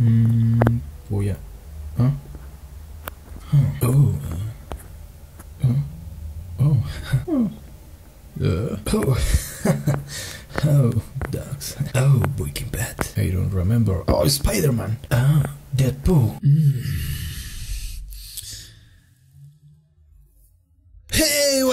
Mm, voy a... ¿ah? Oh. Oh. Oh. Uh, oh. oh, dogs. Oh, Breaking Bad. I don't remember. Oh, Spider-Man. Ah, Deadpool. Mm.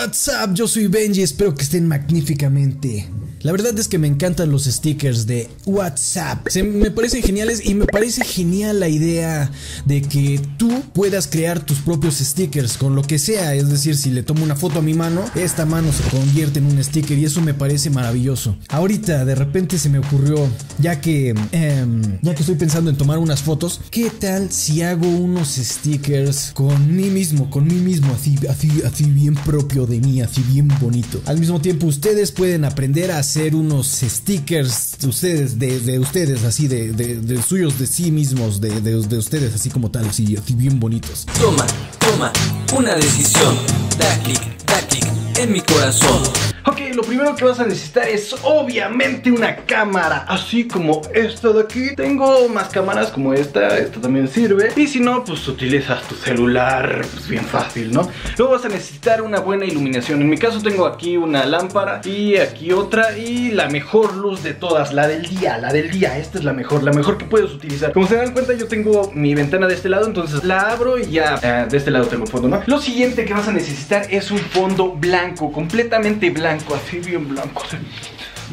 What's up? Yo soy Benji, espero que estén magníficamente. La verdad es que me encantan los stickers de WhatsApp. Se me parecen geniales y me parece genial la idea de que tú puedas crear tus propios stickers con lo que sea. Es decir, si le tomo una foto a mi mano, esta mano se convierte en un sticker y eso me parece maravilloso. Ahorita de repente se me ocurrió, ya que em, ya que estoy pensando en tomar unas fotos, ¿qué tal si hago unos stickers con mí mismo, con mí mismo, así, así, así bien propio de mí, así bien bonito? Al mismo tiempo ustedes pueden aprender a hacer unos stickers de ustedes, de, ustedes, así, de, de, suyos, de sí mismos, de, de, ustedes, así como tal, así, así bien bonitos. Toma, toma, una decisión. Da clic, da clic en mi corazón. Ok, lo primero que vas a necesitar es obviamente una cámara. Así como esta de aquí. Tengo más cámaras como esta, esta también sirve. Y si no, pues utilizas tu celular, pues bien fácil, ¿no? Luego vas a necesitar una buena iluminación. En mi caso tengo aquí una lámpara y aquí otra. Y la mejor luz de todas, la del día, la del día. Esta es la mejor, la mejor que puedes utilizar. Como se dan cuenta yo tengo mi ventana de este lado. Entonces la abro y ya eh, de este lado tengo fondo, ¿no? Lo siguiente que vas a necesitar es un fondo blanco, completamente blanco así bien blanco.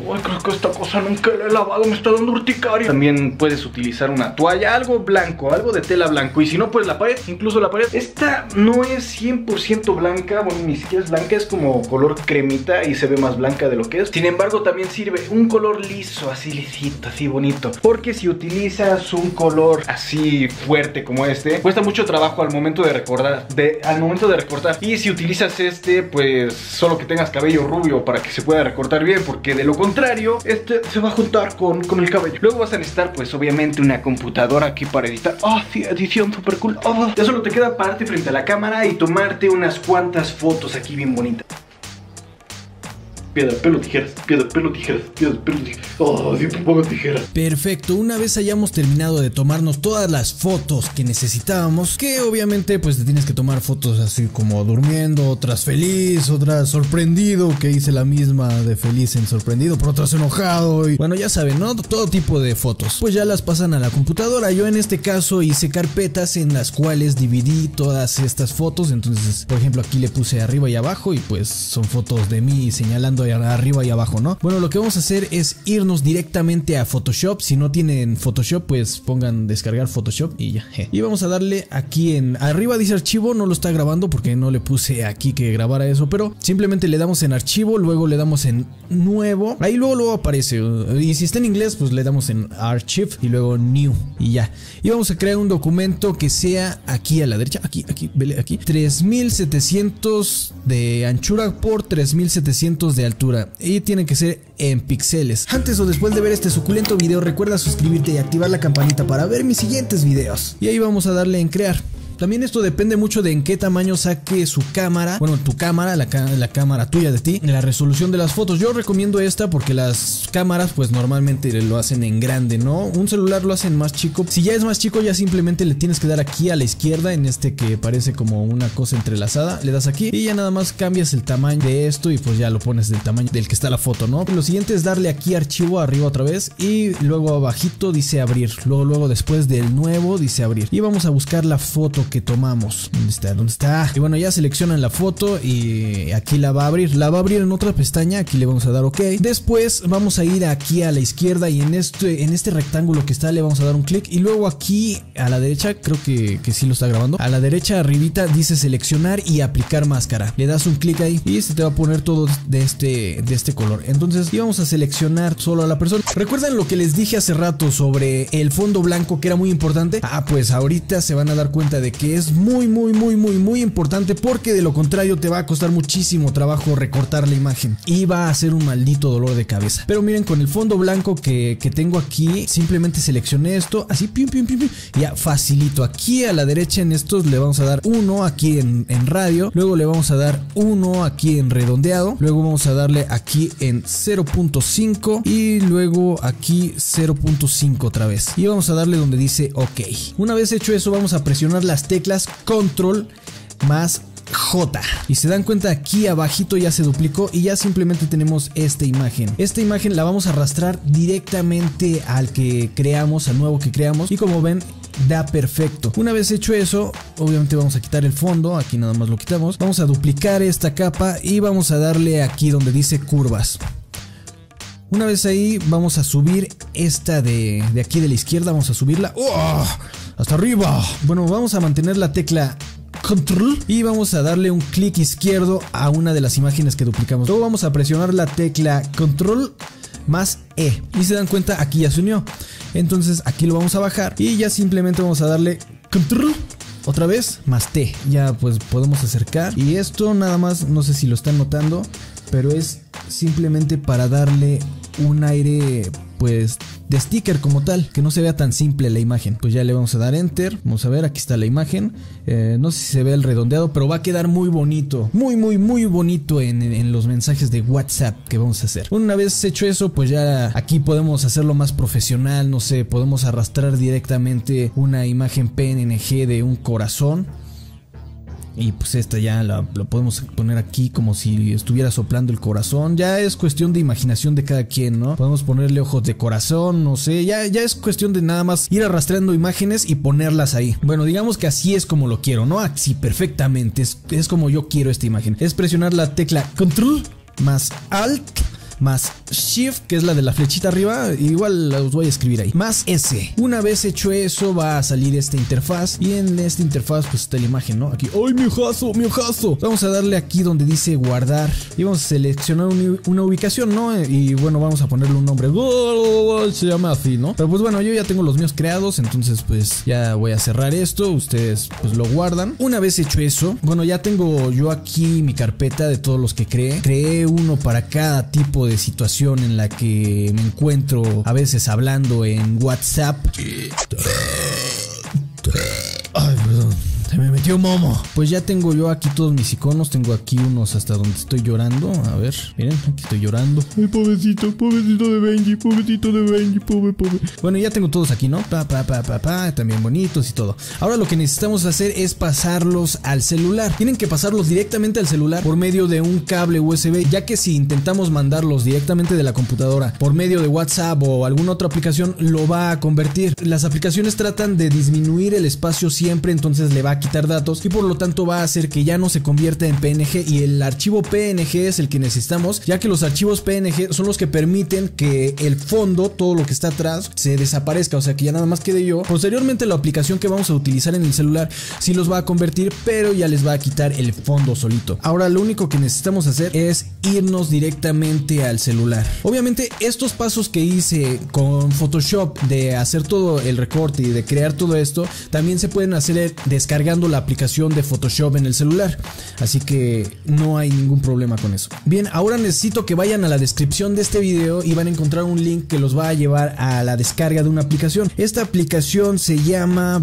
Uy, creo que esta cosa nunca la he lavado, me está dando urticaria. También puedes utilizar una toalla, algo blanco, algo de tela blanco. Y si no, pues la pared, incluso la pared. Esta no es 100% blanca, bueno, ni siquiera es blanca, es como color cremita y se ve más blanca de lo que es. Sin embargo, también sirve un color liso, así lisito, así bonito. Porque si utilizas un color así fuerte como este, cuesta mucho trabajo al momento de recordar, al momento de recortar. Y si utilizas este, pues solo que tengas cabello rubio para que se pueda recortar bien, porque de lo contrario contrario, este se va a juntar con, con el cabello. Luego vas a necesitar, pues, obviamente, una computadora aquí para editar. Ah, sí, edición super cool. Oh, ya solo te queda pararte frente a la cámara y tomarte unas cuantas fotos aquí bien bonitas piedra, pelo, tijeras, piedra, pelo, tijeras, piedra, pelo, tijeras. Oh, pongo tijeras. Perfecto, una vez hayamos terminado de tomarnos todas las fotos que necesitábamos, que obviamente pues te tienes que tomar fotos así como durmiendo, otras feliz, otras sorprendido, que hice la misma de feliz en sorprendido, pero otras enojado y bueno, ya saben, ¿no? Todo tipo de fotos. Pues ya las pasan a la computadora. Yo en este caso hice carpetas en las cuales dividí todas estas fotos, entonces, por ejemplo, aquí le puse arriba y abajo y pues son fotos de mí señalando arriba y abajo, ¿no? Bueno, lo que vamos a hacer es irnos directamente a Photoshop. Si no tienen Photoshop, pues pongan descargar Photoshop y ya. Y vamos a darle aquí en arriba dice archivo, no lo está grabando porque no le puse aquí que grabara eso, pero simplemente le damos en archivo, luego le damos en nuevo. Ahí luego luego aparece. Y si está en inglés, pues le damos en archive y luego new y ya. Y vamos a crear un documento que sea aquí a la derecha, aquí, aquí, vele aquí, 3700 de anchura por 3700 de altura y tiene que ser en píxeles. Antes o después de ver este suculento video recuerda suscribirte y activar la campanita para ver mis siguientes videos. Y ahí vamos a darle en crear. También esto depende mucho de en qué tamaño saque su cámara, bueno, tu cámara, la, la cámara tuya de ti, la resolución de las fotos. Yo recomiendo esta porque las cámaras pues normalmente lo hacen en grande, ¿no? Un celular lo hacen más chico. Si ya es más chico ya simplemente le tienes que dar aquí a la izquierda en este que parece como una cosa entrelazada, le das aquí y ya nada más cambias el tamaño de esto y pues ya lo pones del tamaño del que está la foto, ¿no? Lo siguiente es darle aquí archivo arriba otra vez y luego abajito dice abrir, luego luego después del nuevo dice abrir y vamos a buscar la foto que tomamos. ¿Dónde está? ¿Dónde está? Y bueno, ya seleccionan la foto y aquí la va a abrir. La va a abrir en otra pestaña. Aquí le vamos a dar OK. Después vamos a ir aquí a la izquierda y en este, en este rectángulo que está le vamos a dar un clic. Y luego aquí a la derecha, creo que, que sí lo está grabando. A la derecha arribita dice seleccionar y aplicar máscara. Le das un clic ahí y se te va a poner todo de este, de este color. Entonces íbamos a seleccionar solo a la persona. ¿Recuerdan lo que les dije hace rato sobre el fondo blanco que era muy importante? Ah, pues ahorita se van a dar cuenta de que es muy, muy, muy, muy, muy importante porque de lo contrario te va a costar muchísimo trabajo recortar la imagen y va a ser un maldito dolor de cabeza. Pero miren, con el fondo blanco que, tengo aquí, simplemente seleccioné esto, así, pim, pim, pim, ya facilito. Aquí a la derecha en estos le vamos a dar uno aquí en, en radio, luego le vamos a dar uno aquí en redondeado, luego vamos a darle aquí en 0.5 y luego aquí 0.5 otra vez. Y vamos a darle donde dice OK. Una vez hecho eso, vamos a presionar las teclas control más J. Y se dan cuenta aquí abajito ya se duplicó y ya simplemente tenemos esta imagen. Esta imagen la vamos a arrastrar directamente al que creamos, al nuevo que creamos. Y como ven, da perfecto. Una vez hecho eso, obviamente vamos a quitar el fondo, aquí nada más lo quitamos. Vamos a duplicar esta capa y vamos a darle aquí donde dice curvas. Una vez ahí, vamos a subir esta de, de aquí de la izquierda, vamos a subirla. ¡Oh! Hasta arriba. Bueno, vamos a mantener la tecla control y vamos a darle un clic izquierdo a una de las imágenes que duplicamos. Luego vamos a presionar la tecla control más E y se dan cuenta aquí ya se unió. Entonces aquí lo vamos a bajar y ya simplemente vamos a darle control otra vez más T. Ya pues podemos acercar y esto nada más no sé si lo están notando, pero es simplemente para darle un aire pues de sticker como tal, que no se vea tan simple la imagen. Pues ya le vamos a dar enter, vamos a ver, aquí está la imagen. Eh, no sé si se ve el redondeado, pero va a quedar muy bonito, muy, muy, muy bonito en, en, los mensajes de WhatsApp que vamos a hacer. Una vez hecho eso, pues ya aquí podemos hacerlo más profesional, no sé, podemos arrastrar directamente una imagen PNG de un corazón y pues esta ya la, podemos poner aquí como si estuviera soplando el corazón. Ya es cuestión de imaginación de cada quien, ¿no? Podemos ponerle ojos de corazón, no sé. Ya, ya es cuestión de nada más ir arrastrando imágenes y ponerlas ahí. Bueno, digamos que así es como lo quiero, ¿no? Así perfectamente. Es, es como yo quiero esta imagen. Es presionar la tecla Control más Alt más Shift, que es la de la flechita arriba, igual los voy a escribir ahí, más S. Una vez hecho eso, va a salir esta interfaz y en esta interfaz pues está la imagen, ¿no? Aquí, ¡ay, mi ojazo, mi ojazo! Vamos a darle aquí donde dice guardar y vamos a seleccionar una ubicación, ¿no? Y bueno, vamos a ponerle un nombre, se llama así, ¿no? Pero pues bueno, yo ya tengo los míos creados, entonces pues ya voy a cerrar esto, ustedes pues lo guardan. Una vez hecho eso, bueno, ya tengo yo aquí mi carpeta de todos los que creé. Creé uno para cada tipo de de en la que me encuentro a veces hablando en WhatsApp. Momo. Pues ya tengo yo aquí todos mis iconos. Tengo aquí unos hasta donde estoy llorando. A ver, miren, aquí estoy llorando. Ay, pobrecito, pobrecito de Benji, pobrecito de Benji, pobre, pobre. Bueno, ya tengo todos aquí, ¿no? Pa, pa, pa, pa, pa, también bonitos y todo. Ahora lo que necesitamos hacer es pasarlos al celular. Tienen que pasarlos directamente al celular por medio de un cable USB, ya que si intentamos mandarlos directamente de la computadora por medio de WhatsApp o alguna otra aplicación, lo va a convertir. Las aplicaciones tratan de disminuir el espacio siempre, entonces le va a quitar datos y por lo tanto va a hacer que ya no se convierta en PNG y el archivo PNG es el que necesitamos ya que los archivos PNG son los que permiten que el fondo, todo lo que está atrás, se desaparezca, o sea que ya nada más quede yo. Posteriormente la aplicación que vamos a utilizar en el celular sí los va a convertir, pero ya les va a quitar el fondo solito. Ahora lo único que necesitamos hacer es irnos directamente al celular. Obviamente estos pasos que hice con Photoshop de hacer todo el recorte y de crear todo esto, también se pueden hacer descargar la aplicación de Photoshop en el celular. Así que no hay ningún problema con eso. Bien, ahora necesito que vayan a la descripción de este video y van a encontrar un link que los va a llevar a la descarga de una aplicación. Esta aplicación se llama...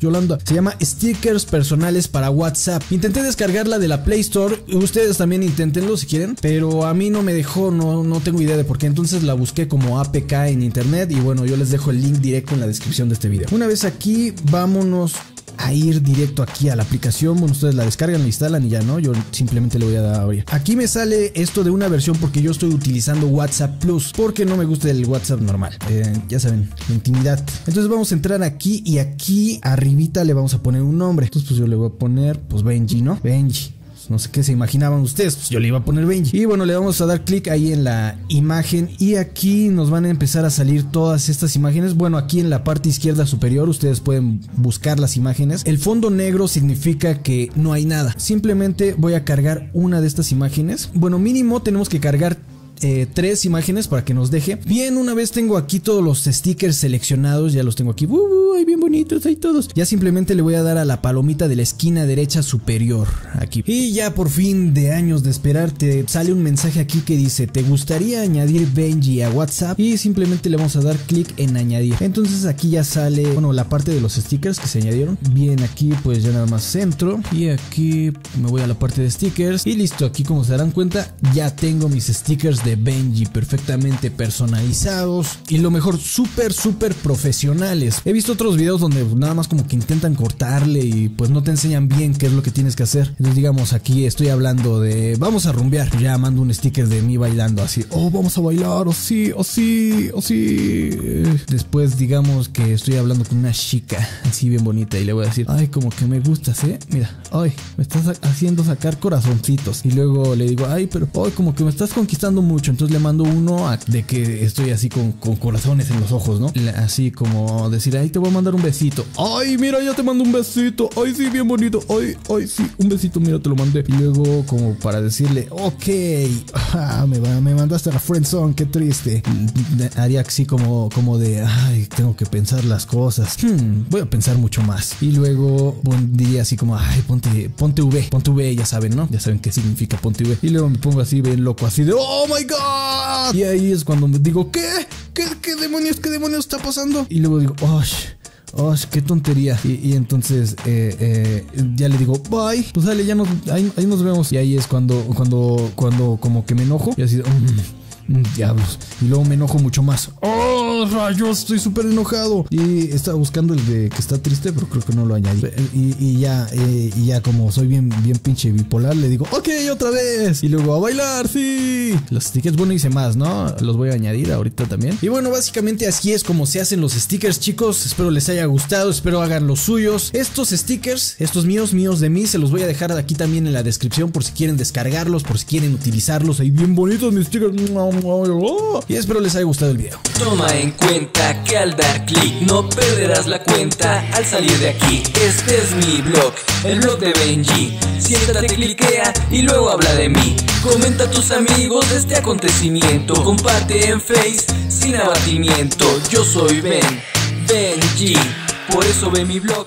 Yolanda. Se llama Stickers Personales para WhatsApp. Intenté descargarla de la Play Store. Ustedes también inténtenlo si quieren. Pero a mí no me dejó, no, no tengo idea de por qué. Entonces la busqué como APK en internet. Y bueno, yo les dejo el link directo en la descripción de este video. Una vez aquí, vamos a ir directo aquí a la aplicación. Bueno, ustedes la descargan, la instalan y ya no. Yo simplemente le voy a dar a abrir. Aquí me sale esto de una versión porque yo estoy utilizando WhatsApp Plus. Porque no me gusta el WhatsApp normal. Eh, ya saben, intimidad. Entonces vamos a entrar aquí y aquí arribita le vamos a poner un nombre. Entonces pues yo le voy a poner pues Benji, ¿no? Benji no sé qué se imaginaban ustedes, pues yo le iba a poner Benji. Y bueno, le vamos a dar clic ahí en la imagen y aquí nos van a empezar a salir todas estas imágenes. Bueno, aquí en la parte izquierda superior ustedes pueden buscar las imágenes. El fondo negro significa que no hay nada. Simplemente voy a cargar una de estas imágenes. Bueno, mínimo tenemos que cargar eh, tres imágenes para que nos deje. Bien, una vez tengo aquí todos los stickers seleccionados, ya los tengo aquí. Uh, uh, bien bonitos, ahí todos. Ya simplemente le voy a dar a la palomita de la esquina derecha superior. Aquí. Y ya por fin de años de esperar, te sale un mensaje aquí que dice: ¿Te gustaría añadir Benji a WhatsApp? Y simplemente le vamos a dar clic en añadir. Entonces aquí ya sale, bueno, la parte de los stickers que se añadieron. Bien, aquí pues ya nada más centro. Y aquí me voy a la parte de stickers. Y listo, aquí como se darán cuenta, ya tengo mis stickers de Benji perfectamente personalizados. Y lo mejor, súper, súper profesionales. He visto otros videos donde nada más como que intentan cortarle y pues no te enseñan bien qué es lo que tienes que hacer. Entonces digamos aquí estoy hablando de vamos a rumbear. Ya mando un sticker de mí bailando así. Oh, vamos a bailar. O sí, o sí, o sí. Después digamos que estoy hablando con una chica así bien bonita y le voy a decir, ay, como que me gustas, ¿eh? Mira, ay, me estás haciendo sacar corazoncitos. Y luego le digo, ay, pero ay, como que me estás conquistando mucho. Entonces le mando uno de que estoy así con, con corazones en los ojos, ¿no? Así como decir, ay, te voy a mandar un besito. Ay, mira, ya te mando un besito. Ay, sí, bien bonito. Ay, ay, sí, un besito, mira, te lo mandé. Y luego como para decirle, ok, ah, me, me mandaste a la friendzone, qué triste. Haría así como, como de, ay, tengo que pensar las cosas. Hmm, voy a pensar mucho más. Y luego diría así como, ay, ponte, ponte V, ponte V, ya saben, ¿no? Ya saben qué significa ponte V. Y luego me pongo así, bien loco, así de, oh my Y ahí es cuando me digo, ¿qué? ¿Qué, qué demonios, qué demonios está pasando? Y luego digo, oh, Oh, qué tontería. Y, entonces eh, eh, ya le digo, bye. Pues dale, ya nos, ahí, nos vemos. Y ahí es cuando, cuando, cuando como que me enojo. Y así, mm, diablos. Y luego me enojo mucho más. ¡Oh! rayos, estoy súper enojado. Y estaba buscando el de que está triste, pero creo que no lo añadí. Y, ya, eh, y ya como soy bien, bien pinche bipolar, le digo, ok, otra vez. Y luego a bailar, sí. Los stickers, bueno, hice más, ¿no? Los voy a añadir ahorita también. Y bueno, básicamente así es como se hacen los stickers, chicos. Espero les haya gustado, espero hagan los suyos. Estos stickers, estos míos, míos de mí, se los voy a dejar aquí también en la descripción por si quieren descargarlos, por si quieren utilizarlos. Ahí bien bonitos mis stickers. Y espero les haya gustado el video. Toma en cuenta que al dar clic no perderás la cuenta al salir de aquí. Este es mi blog, el blog de Benji. Siéntate, cliquea y luego habla de mí. Comenta a tus amigos de este acontecimiento. Comparte en Face sin abatimiento. Yo soy Ben, Benji. Por eso ve mi blog